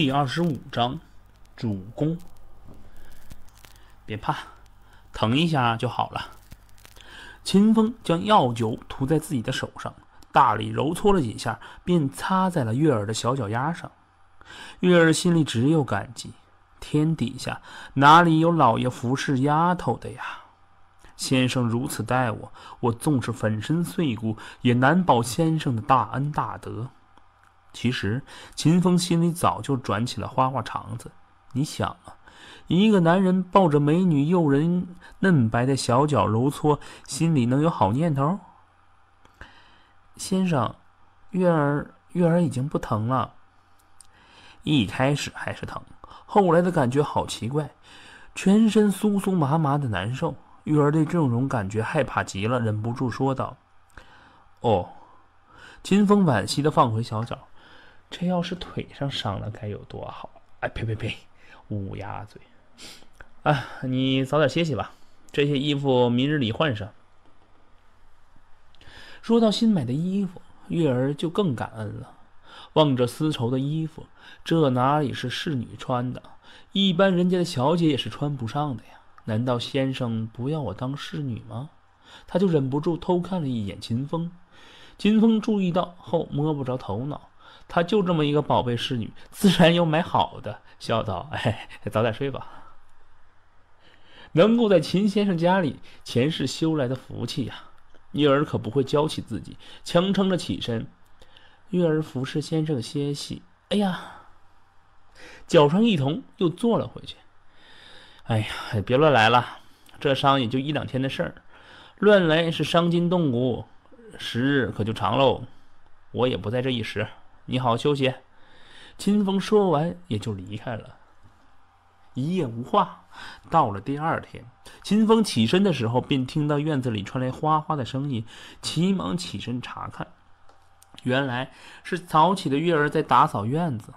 第二十五章，主公。别怕，疼一下就好了。秦风将药酒涂在自己的手上，大力揉搓了几下，便擦在了月儿的小脚丫上。月儿心里只有感激，天底下哪里有老爷服侍丫头的呀？先生如此待我，我纵是粉身碎骨，也难保先生的大恩大德。其实，秦风心里早就转起了花花肠子。你想啊，一个男人抱着美女诱人嫩白的小脚揉搓，心里能有好念头？先生，月儿，月儿已经不疼了。一开始还是疼，后来的感觉好奇怪，全身酥酥麻麻的难受。月儿对这种感觉害怕极了，忍不住说道：“哦。”秦风惋惜的放回小脚。这要是腿上伤了该有多好！哎，呸呸呸，乌鸦嘴！啊，你早点歇息吧，这些衣服明日里换上。说到新买的衣服，月儿就更感恩了。望着丝绸的衣服，这哪里是侍女穿的？一般人家的小姐也是穿不上的呀。难道先生不要我当侍女吗？他就忍不住偷看了一眼秦风。秦风注意到后摸不着头脑。他就这么一个宝贝侍女，自然要买好的。笑道：“哎，早点睡吧。能够在秦先生家里，前世修来的福气呀。”月儿可不会娇气自己，强撑着起身。月儿服侍先生歇息。哎呀，脚上一疼，又坐了回去。哎呀，别乱来了，这伤也就一两天的事儿，乱来是伤筋动骨，时日可就长喽。我也不在这一时。你好，休息。秦风说完，也就离开了。一夜无话。到了第二天，秦风起身的时候，便听到院子里传来哗哗的声音，急忙起身查看，原来是早起的月儿在打扫院子。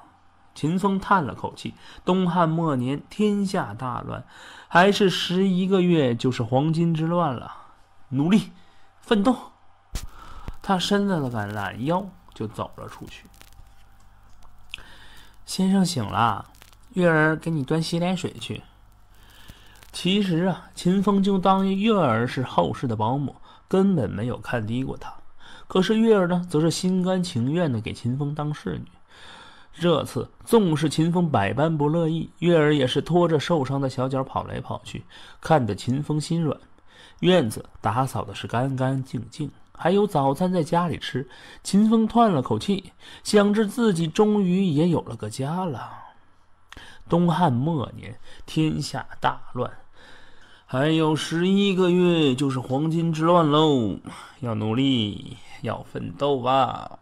秦风叹了口气：东汉末年，天下大乱，还是十一个月就是黄巾之乱了。努力，奋斗。他伸了个懒腰，就走了出去。先生醒了，月儿给你端洗脸水去。其实啊，秦风就当月儿是后世的保姆，根本没有看低过她。可是月儿呢，则是心甘情愿的给秦风当侍女。这次纵使秦风百般不乐意，月儿也是拖着受伤的小脚跑来跑去，看得秦风心软。院子打扫的是干干净净。还有早餐在家里吃，秦风叹了口气，想着自己终于也有了个家了。东汉末年，天下大乱，还有十一个月就是黄巾之乱喽，要努力，要奋斗吧。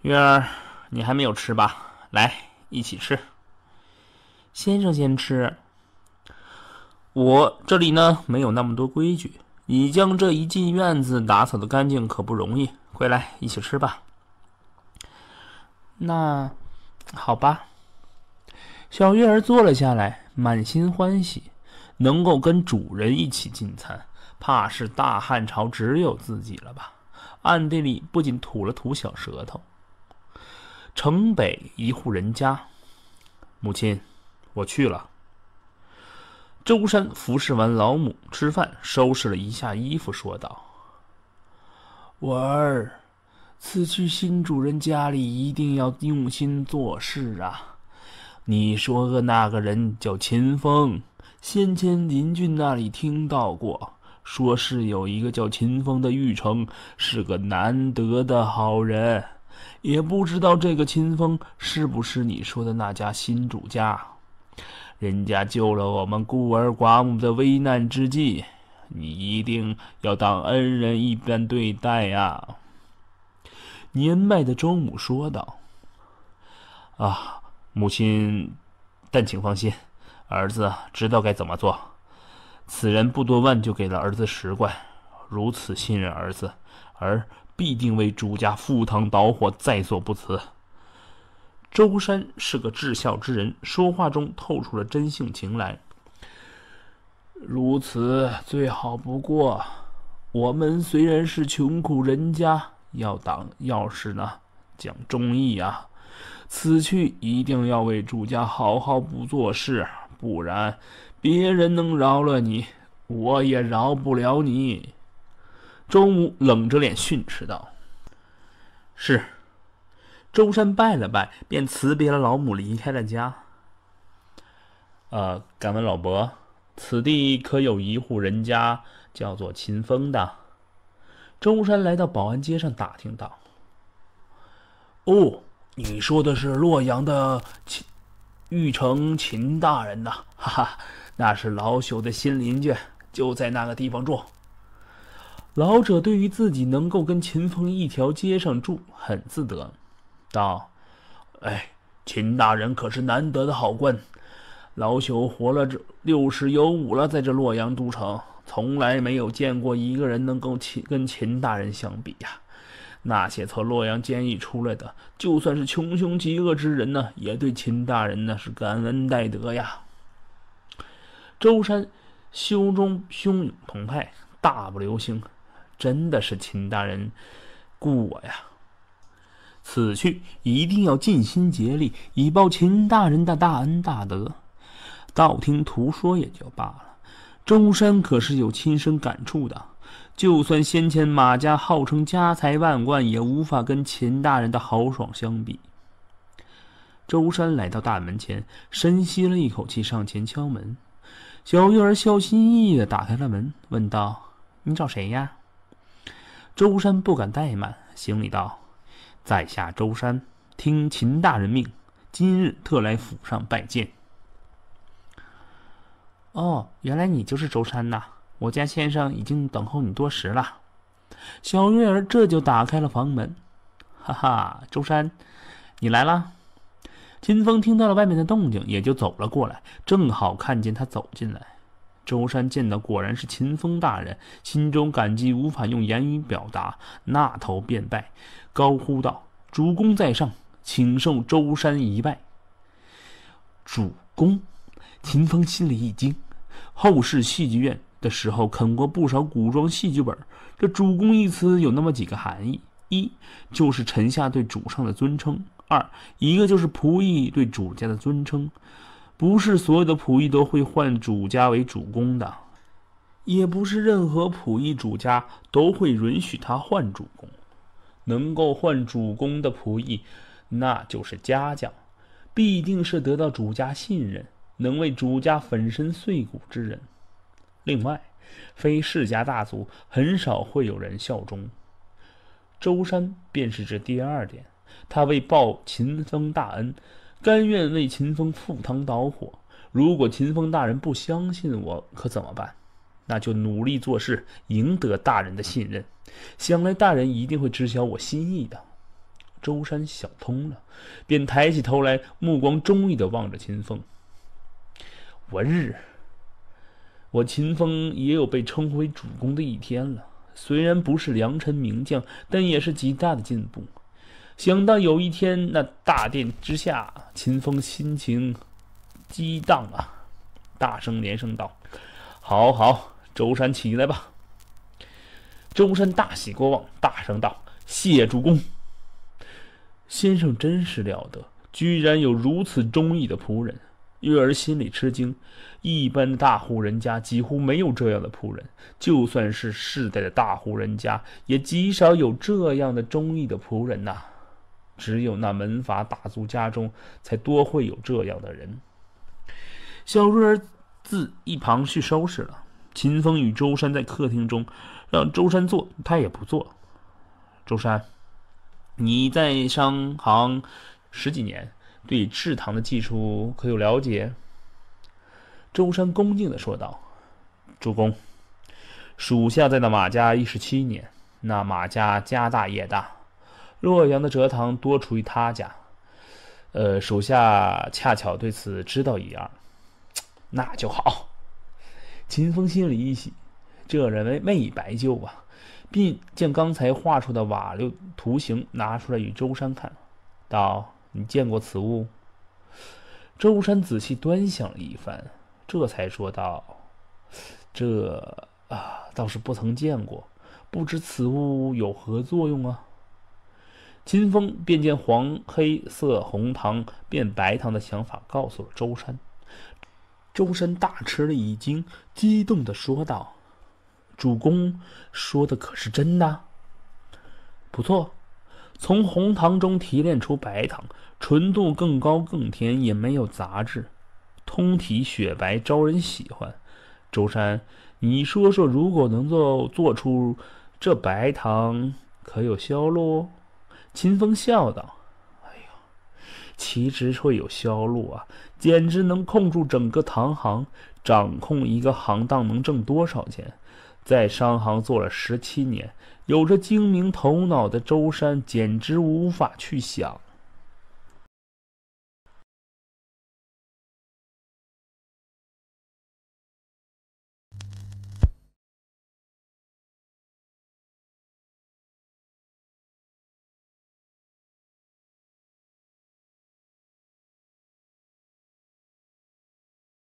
月儿，你还没有吃吧？来，一起吃。先生先吃。我这里呢，没有那么多规矩。你将这一进院子打扫的干净可不容易，快来一起吃吧。那好吧。小月儿坐了下来，满心欢喜，能够跟主人一起进餐，怕是大汉朝只有自己了吧？暗地里不仅吐了吐小舌头。城北一户人家，母亲，我去了。周山服侍完老母吃饭，收拾了一下衣服，说道：“我儿，此去新主人家里一定要用心做事啊！你说的那个人叫秦风，先前邻居那里听到过，说是有一个叫秦风的玉成，是个难得的好人，也不知道这个秦风是不是你说的那家新主家。”人家救了我们孤儿寡母的危难之际，你一定要当恩人一般对待呀。”年迈的周母说道。“啊，母亲，但请放心，儿子知道该怎么做。此人不多问就给了儿子十贯，如此信任儿子，儿必定为朱家赴汤蹈火，在所不辞。”周山是个至孝之人，说话中透出了真性情来。如此最好不过。我们虽然是穷苦人家，要当要是呢讲忠义啊。此去一定要为主家好好不做事，不然别人能饶了你，我也饶不了你。”周母冷着脸训斥道：“是。”周山拜了拜，便辞别了老母，离开了家。呃，敢问老伯，此地可有一户人家叫做秦风的？周山来到保安街上打听道：“哦，你说的是洛阳的秦玉成秦大人呐？哈哈，那是老朽的新邻居，就在那个地方住。”老者对于自己能够跟秦风一条街上住，很自得。道：“哎，秦大人可是难得的好官，老朽活了这六十有五了，在这洛阳都城，从来没有见过一个人能够秦跟秦大人相比呀。那些从洛阳监狱出来的，就算是穷凶极恶之人呢，也对秦大人呢是感恩戴德呀。”舟山胸中汹涌澎湃，大步流星，真的是秦大人雇我呀。此去一定要尽心竭力，以报秦大人的大恩大德。道听途说也就罢了，周山可是有亲身感触的。就算先前马家号称家财万贯，也无法跟秦大人的豪爽相比。周山来到大门前，深吸了一口气，上前敲门。小玉儿小心翼翼地打开了门，问道：“你找谁呀？”周山不敢怠慢，行礼道。在下周山，听秦大人命，今日特来府上拜见。哦，原来你就是周山呐！我家先生已经等候你多时了。小月儿这就打开了房门。哈哈，周山，你来了。秦风听到了外面的动静，也就走了过来，正好看见他走进来。周山见到果然是秦风大人，心中感激无法用言语表达，那头便拜。高呼道：“主公在上，请受舟山一拜。”主公，秦风心里一惊。后世戏剧院的时候啃过不少古装戏剧本，这“主公”一词有那么几个含义：一就是臣下对主上的尊称；二一个就是仆役对主家的尊称。不是所有的仆役都会换主家为主公的，也不是任何仆役主家都会允许他换主公。能够换主公的仆役，那就是家将，必定是得到主家信任、能为主家粉身碎骨之人。另外，非世家大族很少会有人效忠。舟山便是这第二点，他为报秦风大恩，甘愿为秦风赴汤蹈火。如果秦风大人不相信我，可怎么办？那就努力做事，赢得大人的信任。想来大人一定会知晓我心意的。周山想通了，便抬起头来，目光忠义地望着秦风。我日，我秦风也有被称为主公的一天了。虽然不是良臣名将，但也是极大的进步。想到有一天那大殿之下，秦风心情激荡啊，大声连声道：“好好。”周山起来吧。周山大喜过望，大声道：“谢主公！先生真是了得，居然有如此忠义的仆人。”月儿心里吃惊，一般的大户人家几乎没有这样的仆人，就算是世代的大户人家，也极少有这样的忠义的仆人呐。只有那门阀大族家中，才多会有这样的人。小瑞儿自一旁去收拾了。秦风与周山在客厅中，让周山坐，他也不坐。周山，你在商行十几年，对制糖的技术可有了解？周山恭敬地说道：“主公，属下在那马家一十七年，那马家家大业大，洛阳的蔗糖多出于他家。呃，属下恰巧对此知道一二，那就好。”秦风心里一喜，这人为没白救啊，并将刚才画出的瓦六图形拿出来与周山看，道：“你见过此物？”周山仔细端详了一番，这才说道：“这啊，倒是不曾见过，不知此物有何作用啊？”秦风便将黄黑色红糖变白糖的想法告诉了周山。周山大吃了一惊，激动的说道：“主公说的可是真的？不错，从红糖中提炼出白糖，纯度更高更甜，也没有杂质，通体雪白，招人喜欢。周山，你说说，如果能够做出这白糖，可有销路？”秦风笑道：“哎呦，岂止会有销路啊！简直能控住整个唐行，掌控一个行当能挣多少钱？在商行做了十七年，有着精明头脑的周山简直无法去想。”